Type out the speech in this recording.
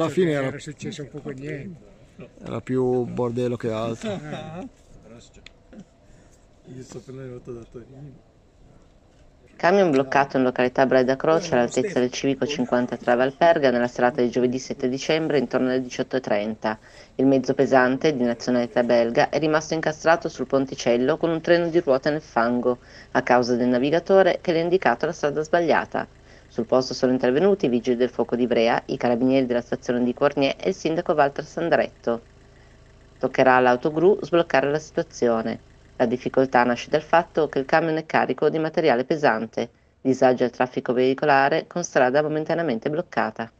alla fine era, era successo un poco niente. era più bordello che altro. Io sto prendendo da Torino. Camion bloccato in località Breda Croce all'altezza del civico 53 Valperga nella serata di giovedì 7 dicembre intorno alle 18.30. Il mezzo pesante, di nazionalità belga, è rimasto incastrato sul ponticello con un treno di ruote nel fango, a causa del navigatore che le ha indicato la strada sbagliata. Sul posto sono intervenuti i vigili del fuoco di Brea, i carabinieri della stazione di Cornier e il sindaco Walter Sandretto. Toccherà all'autogru sbloccare la situazione. La difficoltà nasce dal fatto che il camion è carico di materiale pesante, disagio al traffico veicolare con strada momentaneamente bloccata.